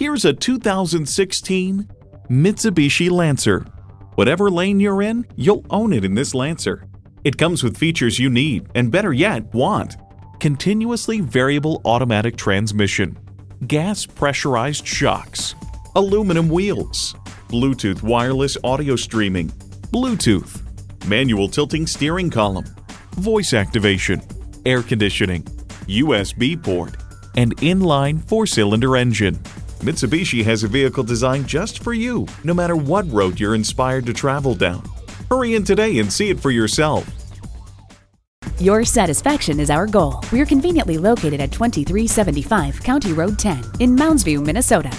Here's a 2016 Mitsubishi Lancer. Whatever lane you're in, you'll own it in this Lancer. It comes with features you need, and better yet, want. Continuously variable automatic transmission, gas pressurized shocks, aluminum wheels, Bluetooth wireless audio streaming, Bluetooth, manual tilting steering column, voice activation, air conditioning, USB port, and inline four-cylinder engine. Mitsubishi has a vehicle designed just for you, no matter what road you're inspired to travel down. Hurry in today and see it for yourself. Your satisfaction is our goal. We're conveniently located at 2375 County Road 10 in Mounds View, Minnesota.